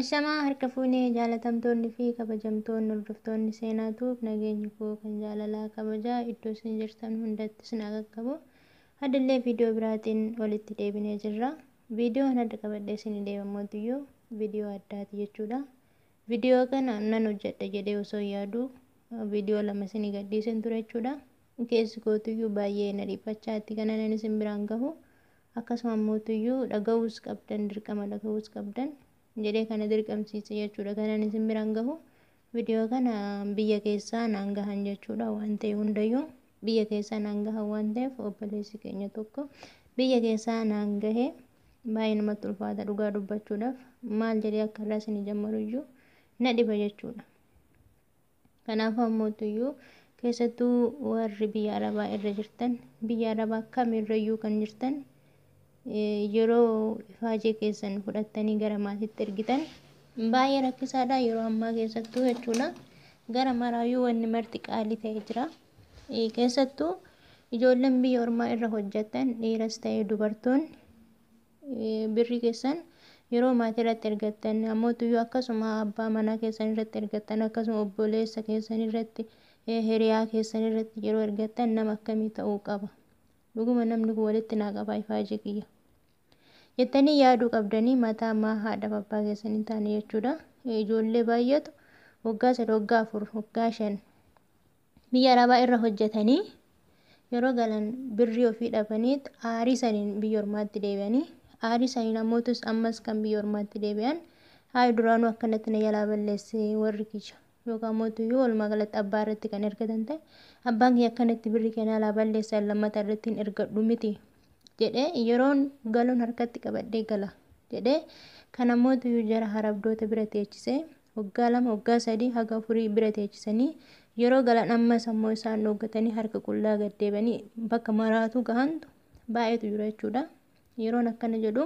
Ashamaa harka fuunee jaalatamtoonni fi kabajamtoonni hordoftoonni seenaatuuf nageenyi koo kan jaalalaa kabajaa iddoo isin jirtan hundattis na qaqqabu. Haddallee viidiyoo biraatiin walitti deebinee jirra. Viidiyoon adda qabadhee isin deebi'amootiyyuu viidiyoo addaati jechuudha. Viidiyoo kana nan hojjedha jedhee osoo yaadu viidiyoo lama isin gadhiisan ture jechuudha. Keessi kootiyyuu baay'ee na dhiphachaatti kana nan isin biraan gahu. Akkasuma mootiyyuu dhaga'uus qabdan dirqama dhaga'uus qabdan. Jedhee kana dirqamsiise jechuudha kanan isin biraan gahu viidiyoo kana biyya keessaa naan gahan jechuudha waan ta'e hundayyuu biyya keessaa naan gahan waan ta'eef obboleessi keenya tokko biyya keessaa naan gahe baay'ee namatti ulfaata dhugaa dubbachuudhaaf maal jedhee akka irraa isin jammaruyyuu na dhiba jechuudha. Kanaaf ammootiyyuu keessattuu warri biyya arabaa irra jirtan biyya arabaa kamirrayyuu kan jirtan yeroo ifaajee keessan fudhattanii gara maatiitti ergitan baay'ee rakkisaadha yeroo ammaa keessattuu jechuudha. Gara maraayyuu wanni marti qaalii ta'ee jira. Keessattuu ijoolleen biyya ormaa irra hojjetan dhiiras ta'ee dubartoonni birrii keessan yeroo maatii irratti ergattan ammoo akkasuma abbaa manaa keessan irratti ergattan akkasuma obboleessa keessan irratti hiriyaa keessan irratti yeroo ergattan nama akkamii ta'uu qaba. Dhuguma namni kun walitti naa qaba ifaajee kiyya. jettanii yaaduu qabdanii mataa ammaa haadha abbaa keessanii taane jechuudha. Ijoollee baay'eetu waggaa sadii, waggaa afur, waggaa shan biyya arabaa irra hojjetanii yeroo galan birrii ofii dhabanii aarii saniin biyya ormaatti deebi'anii aarii saniin ammootus ammas kan biyya ormaatti deebi'an haa duraanuu akkanatti na jalaa balleesse warri kiyya yookaan mootuyyuu walumaa galatti abbaa irratti kan ergatan ta'e abbaan kiyya akkanatti birrii kana alaa balleessan lammata irratti hin ergadhu miti jedhee yeroon galuun harkatti qabadhee gala jedhee kan ammootu jara harabdoota bira teechisee waggaa lama waggaa sadii haga afurii bira teechisanii yeroo galan ammas ammoo isaan dhooggatanii harka qullaa gaddeebanii bakka maraatu gahantu baay'eetu jira jechuudha. Yeroon akkana jedhu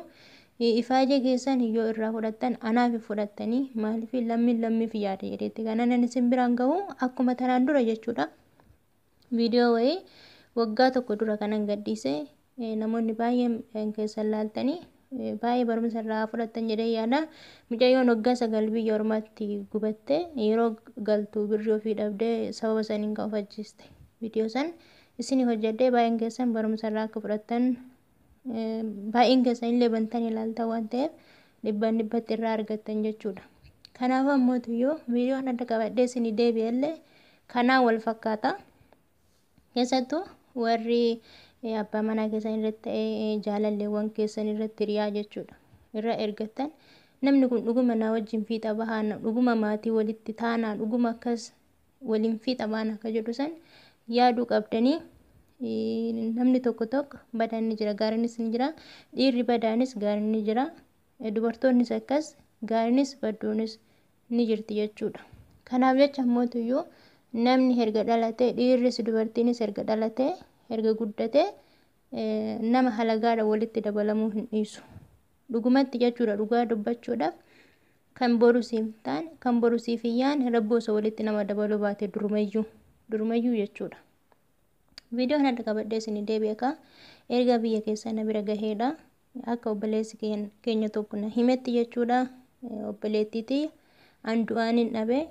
ifaajee keessan yoo irraa fudhattan anaaf fudhattanii maaliif lammiin lammiif yaada jedheetti kanan isin biraan gahu akkuma tanaan dura jechuudha. Viidiyoo wayii waggaa tokko dura kanan gadhiise namoonni baay'een keessan laaltanii baay'ee barumsa irraa fudhattan jedhee yaada. Mucayyoon waggaa sagal biyya ormaatti gubatte yeroo galtuu birrii ofii dhabdee sababa saniin kan of ajjeeste. Viidiyoo san isin hojjedhee baay'een keessan barumsa irraa akka fudhattan baay'een keessan illee bantan ilaaltan waan ta'eef dhibban dhibbatti irraa argattan jechuudha. Kanaaf ammootiyyuu viidiyoon adda qabadhee isin deebi'ellee kanaan wal fakkaata. Keessattuu warri abbaa manaa keessan irratti ta'ee jaalalleewwan keessan irratti hiriyaa jechuudha. Irra ergattan namni kun dhuguma na wajjin fiixa bahaana dhuguma maatii walitti taanaa dhuguma akkas waliin fiixa baana akka jedhu san yaaduu qabdanii namni tokko tokko badaan ni jira gaariinis ni jira dhiirri badaanis gaariin ni jira dubartoonnis akkas gaariinis badduunis ni jirti jechuudha. Kanaaf jecha ammootiyyuu namni erga dhalatee dhiirris dubartiinis erga dhalatee erga guddatee nama halagaadha walitti dabalamuu hin dhiisu. Dhugumatti jechuudha dhugaa dubbachuudhaaf kan boru siif taane kan boru siif hin yaane rabboo osoo walitti nama dabaluu baate durumayyuu durumayyuu jechuudha. Viidiyoon adda qabadhee isin deebi'e erga biyya keessaa na bira gaheedha. Akka obboleessi keenya tokko na himetti jechuudha. Obboleettiitii an du'aan hin dhabee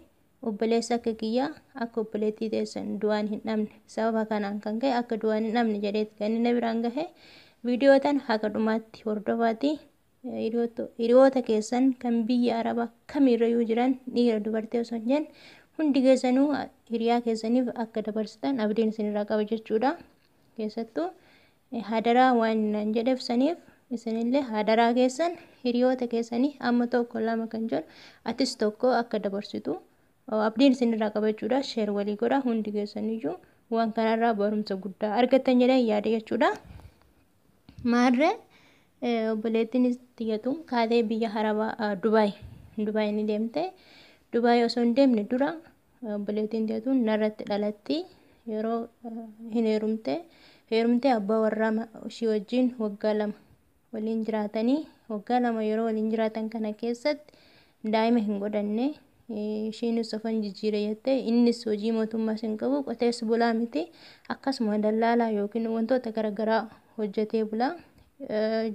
obboleessa akka kiyyaa akka obboleettii teessan du'aan hin dhabne sababa kanaan kan ka'e akka du'aan hin dhabne jedheeti kan inni biraan gahe viidiyoo tan haga dhumaatti hordofaati hiriyoota keessan kan biyya arabaa kamirrayyuu jiran dhiira dubartii osoo hin jenne hundi keessanuu hiriyaa keessaniif akka dabarsitan abdiin isinirraa qaba jechuudha keessattuu hadaraa waan nan jedheef saniif isinillee hadaraa keessan hiriyoota keessanii amma tokko lama kan jedhu atis tokko akka dabarsitu abdiin isinirraa qabachuudha sheer walii godha hundi keessaniyyuu waan kanarraa barumsa guddaa argattan jedhee yaada jechuudha. Maarree obboleettiin xiyyatu kaatee biyya arabaa Dubaay Dubaay ni deemte Dubaay osoo hin deemne dura obboleettiin xiyyatu narratti dhalatti yeroo hin heerumte heerumtee abbaa warraa ishii wajjin waggaa lama waliin jiraatanii waggaa lama yeroo waliin jiraatan kana keessatti daa'ima hin godhanne. Ishiinis ofan jijjiire jettee innis hojii mootummaas hin qabu qotees bulaa miti. Akkasuma dallaalaa yookiin wantoota garaagaraa hojjetee bulaa.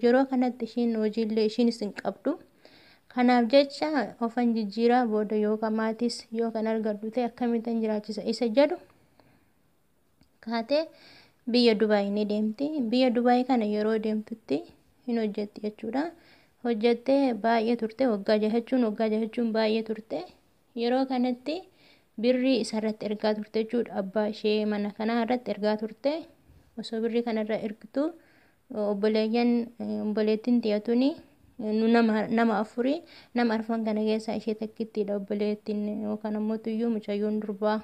Yeroo kanatti ishiin hojiillee ishiinis hin qabdu Kanaaf jecha ofan jijjiiraa booda yookaan maatis yoo kan argadhu ta'e akkamitti jiraachisa isa jedhu kaatee biyya Dubaay ni deemti. Biyya Dubaay kana yeroo deemtutti hin hojjetti jechuudha. Hojjettee baay'ee turte waggaa jaha jechuun waggaa jaha jechuun baay'ee turte. Yeroo kanatti birrii isarratti ergaa turte jechuudha. Abbaa ishee mana kanaa irratti ergaa turte. Osoo birrii kanarra ergitu obboleeyyan obboleettiin xiyyaatuuni nu nama nama afurii nama arfan kana keessaa ishee takkittiidha obboleettiin yookaan ammoo tuyyuu mucayyoon durbaa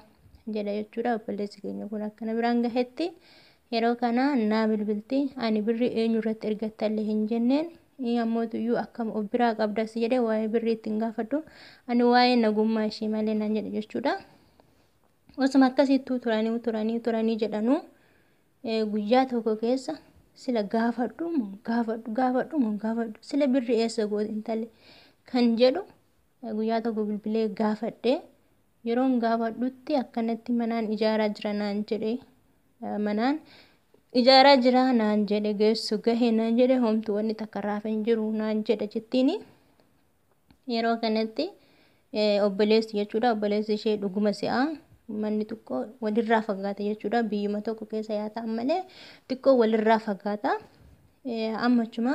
jedha jechuudha. Obboleessi keenya kun akkana biraan gahetti yeroo kana naa bilbilti ani birrii eenyu irratti ergattallee hin jenneen ammoo tuyyuu akkam of biraa qabdas jedhee waa'ee birrii ittiin gaafadhu ani waa'ee nagummaa ishee malee naan jedhe jechuudha. Osuma akkasittuu turanii turanii turanii jedhanuu guyyaa tokko keessa sila gaafadhu moo gaafadhu gaafadhu moo gaafadhu sila birri eessa gooti intalli kan jedhu guyyaa tokko bilbilee gaafadhee yeroon gaafadhutti akkanatti manaan ijaaraa jira naan jedhe manaan ijaaraa jira naan jedhe geessu gahee naan jedhe homtu wanni takka raafa hin jiru naan jedhe jettiini yeroo kanatti obboleessi jechuudha obboleessi ishee dhuguma si'aa manni xiqqoo walirraa fagaata jechuudha biyyuma tokko keessa yaa ta'an malee xiqqoo walirraa fagaata ammachuma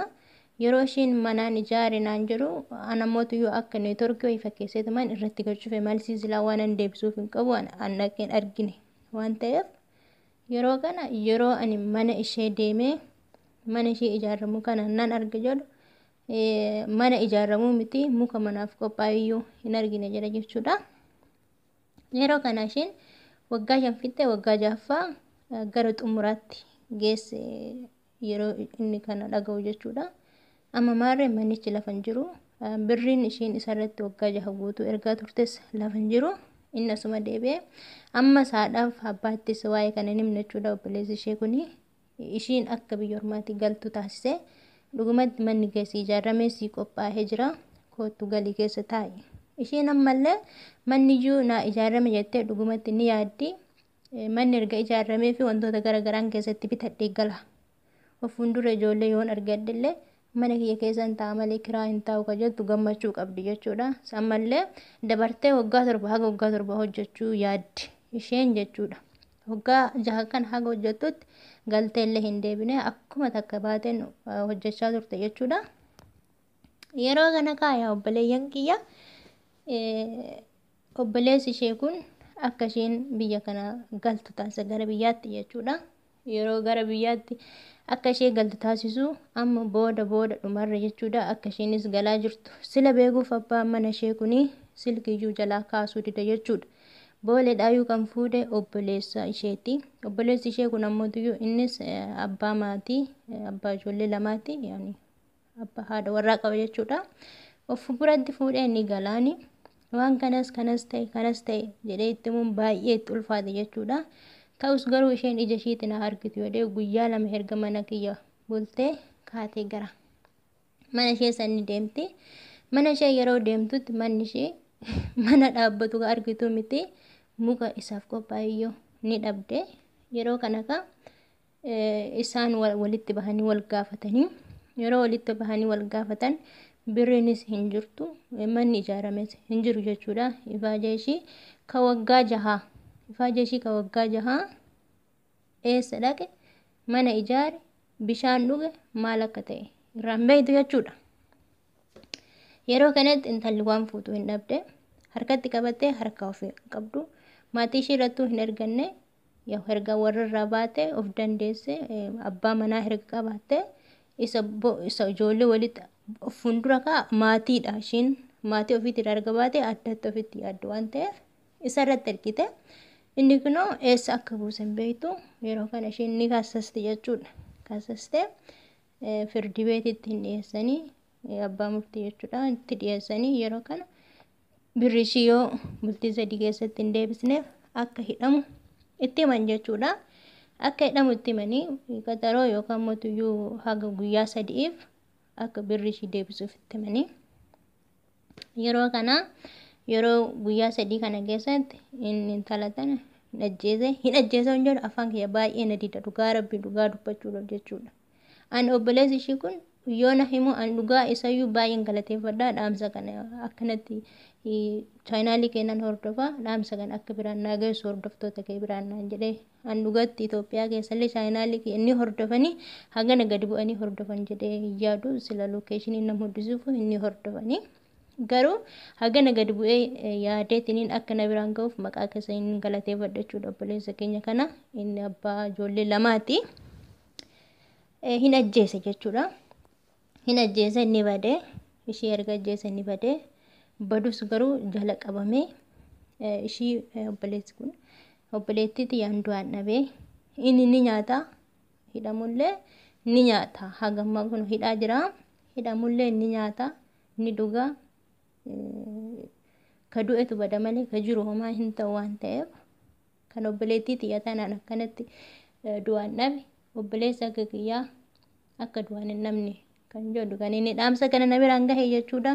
yeroo ishiin manaan ijaare naan jedhu anamootuyyuu akka neetworkii wayii fakkeesseetu man irratti galchuufe maalisi silaa waan an deebisuuf hin qabu an dhaqeen argine. Waan ta'eef yeroo kana yeroo ani mana ishee deemee mana ishee ijaaramu kana nan arga jedhu mana ijaaramuu miti muka manaaf qophaa'iyyuu hin argine jedha jechuudha. Yeroo kana isheen waggaa shan fixxee waggaa jahaffaa gara xumuraatti geesse yeroo inni kana dhaga'u jechuudha. Amma maarree manichi lafa hin jiru. Birriin ishiin isarratti waggaa jaha guutuu ergaa turtes lafa hin jiru. Inni asuma deebi'ee amma saadhaaf abbaattis waa'ee kana hin himne jechuudha obboleessi ishee kuni. Ishiin akka biyya ormaatti galtu taasise dhugumatti manni keessi ijaaramee sii qophaa'ee jira. Kootu galii keessa taa'i. Ishiin ammallee manni iyyuu naa ijaarame jettee dhugumatti ni yaaddi. Manni erga ijaaramee fi wantoota garaagaraan keessatti bitadhee gala. Of fuuldura ijoollee yoon argadillee mana kiyya keessan ta'a malee kiraa hin taa'u ka jettu gammachuu qabdi jechuudha. Ammallee dabartee waggaa torba haga waggaa torba hojjechuu yaaddi isheen jechuudha. Waggaa jaha kana haga hojjettutti galteellee hin deebine akkuma takka baateen hojjechaa turte jechuudha. Yeroo kana kaayaa obboleeyyan kiyya obboleessi ishee kun akka isheen biyya kana galtu taasisa gara biyyaatti jechuudha. Yeroo gara biyyaatti akka ishee galtu taasisu amma booda booda dhumarra jechuudha akka isheenis galaa jirtu sila beekuuf abbaan mana ishee kuni silkiyyuu jalaa kaasuu dida jechuudha. Booleedhaayyuu kan fuudhe obboleessa isheeti. Obboleessi ishee kun ammoo innis abbaa maatii abbaa ijoollee lamaati abbaa haadha warraa qaba jechuudha. Of biratti fuudhee inni galaani. Waan kanas kanas ta'e kanas ta'e jedhee itti himuun baay'ee itti ulfaate jechuudha. Ta'us garuu isheen ija ishiitti na argitu ta'u guyyaa lama erga mana kiyya bultee kaatee gara mana ishee sanni deemti. Mana ishee yeroo deemtutti manni ishee mana dhaabbatu argitu miti muka isaaf qophaa'eyyoo ni dhabde. Yeroo kana ka isaan walitti bahanii wal gaafatanii yeroo walitti bahanii wal gaafatan birriinis hin jirtu. Manni ijaarames hin jiru jechuudha. Ifaaja ishii ka waggaa jahaa ifaaja ishii ka waggaa jahaa eessa dhaqe? Mana ijaare? Bishaan dhuge? Maal akka ta'e? Irraan beektu jechuudha. Yeroo kanatti intalli waan fuutuu hin dhabde. Harkatti qabattee harka ofii qabdu. Maatii ishii irrattuu hin erganne. Yoo erga warra baate of dandeesse abbaa manaa erga qabaatte isa ijoollee walitti fuuldura kaa maatiidha ishiin maatii ofiitti erga baate addatti ofitti yaaddu waan ta'eef isarratti ergite. Inni kunoo eessa akka buusan beektu? Yeroo kana ishiin ni kaasasti jechuudha. Kaasastee firdi beetitti hin dhiyeessanii abbaa murtii jechuudha itti dhiyeessanii yeroo kana birri ishii yoo bultii sadii keessatti hin deebisneef akka hidhamu itti himan jechuudha. Akka hidhamu itti himanii qaxaroo yookaan mootuyyuu haga guyyaa sadiif akka birri ishii deebisuuf itti himanii. Yeroo kana yeroo guyyaa sadii kana keessatti inni intala tana hin ajjeese hin ajjeese hin jedhu afaan kiyya baay'ee na dida dhugaa rabbii dhugaa dubbachuudhaaf jechuudha. Ani obboleessi ishii kun yoo na himu an dhugaa isayyuu baay'een galateeffadha dhaamsa kana akkanatti chaayinaalii kennan hordofa dhaamsa kana akka biraan naa geessu hordoftoota kee biraan naan jedhee an dhugatti Itoophiyaa keessallee chaayinaalii inni hordofanii hagana gadi bu'anii hordofan jedhee yaadu sila lookeeshinii nama huddisuuf inni hordofanii. Garuu hagana gadi bu'ee yaadeetiniin akka na biraan ga'uuf maqaa keessa inni galateeffadha jechuudha obboleessa keenya kana inni abbaa ijoollee lamaati. Hin ajjeese jechuudha. Hin ajjeese inni badee ishii erga ajjeese inni badee badus garuu jala qabamee ishii obboleessi kun obboleettiiti yaandu'aan dhabee inni ni nyaata hidhamullee ni nyaata hagamma kun hidhaa jira hidhamullee ni nyaata ni dhugaa ka du'etu bada malee ka jiru homaa hin ta'u waan ta'eef kan obboleettii xiyyatanaan akkanatti du'aan dhabe obboleessa akka kiyyaa akka du'aan hin dhabne kan jedhu kan inni dhaamsa kana na biraan gahe jechuudha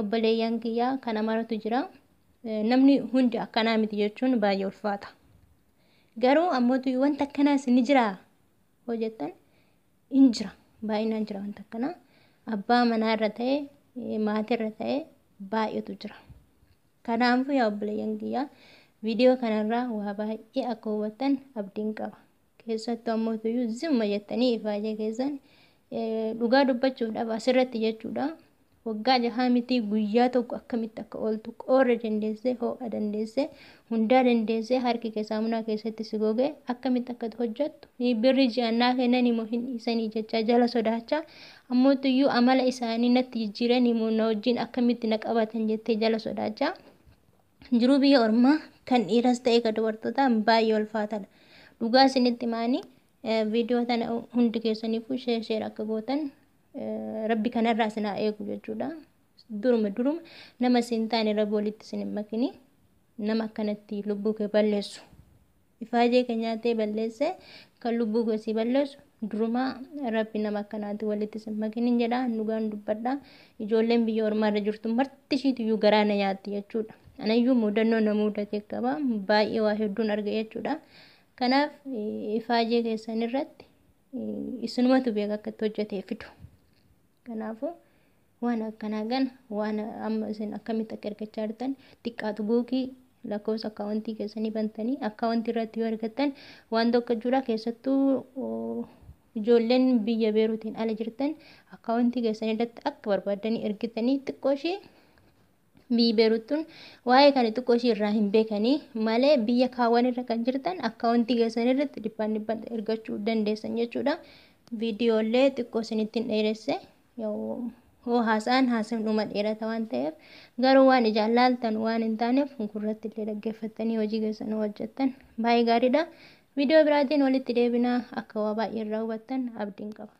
obboleeyyan kiyyaa kana maratu jira namni hundi akkanaa miti jechuun baay'ee ulfaata garuu ammootu wanta akkanaas ni jira hoo jettan hin jira baay'inaan jira wanta akkanaa abbaa manaa irra ta'e maatii irra ta'e baay'eetu jira. Kanaafuu yaa obboleeyyan kiyyaa viidiyoo kanarraa waa baay'ee akka hubattan abdiin qaba. Keessattuu ammoo tuyyuu zimma jettanii ifaajee keessan dhugaa dubbachuudhaaf asirratti jechuudha. Waggaa jahaa miti guyyaa tokko akkamitti akka ooltu qoorra dandeessee ho'a dandeessee hundaa dandeessee harki kee saamunaa keessatti si gogee akkamitti akka hojjettu birri ji'annaa kennan immoo hin dhiisanii jechaa jala sodaachaa ammoo tuyyuu amala isaanii natti jijjiiran immoo na wajjin akkamitti na qabatan jettee jala sodaachaa jiruu biyya ormaa kan dhiiras ta'e kan dubartootaa baay'ee ulfaataadha. Dhugaa isinitti maanii viidiyoo tana hundi keessaniifuu sheer akka gootan rabbi kanarraa isin haa eegu jechuudha. Duruma duruma nama isin taane rabbi walitti isin hin makini nama akkanatti lubbuu kee balleessu. Ifaajee kee nyaatee balleesse kan lubbuu kee si balleessu durumaa rabbi nama akkanaati walitti isin makinin jedha dhugaan dubbadha. Ijoolleen biyya ormaarra jirtu marti ishiitiyyuu garaa na nyaatti jechuudha. Anayyuu mudannoo na mudate qaba baay'ee waa hedduun arga jechuudha. Kanaaf ifaajee keessan irratti isinumatu beeka akka itti hojjetee fidu. Kanaafuu waan akkanaa kana waan amma isin akkamitti akka ergachaa jirtan xiqqaatu guugii lakkoofsa akkaawwantii keessanii bantanii akkaawwantii irratti yoo argattan waan tokko jira keessattuu ijoolleen biyya beeruutiin ala jirtan akkaawwantii keessanii irratti akka barbaadanii ergitanii xiqqoo ishee biyyi beeruutuun waa'ee kana xiqqoo ishee irraa hin beekanii malee biyya kaawwan irra kan jirtan akkaawwantii keessanii irratti dhibbaan dhibbaan ergachuu dandeessan jechuudha. Viidiyoolee xiqqoo isinitti hin dheeresse hoo haasa'an haasa'an dhuma dheerata waan ta'eef garuu waan ijaan laaltan waan hin taaneef gurratti illee dhaggeeffattanii hojii keessan hojjettan baay'ee gaariidha. Viidiyoo biraatiin walitti deebinaa akka waa baay'ee irraa hubattan abdiin qaba.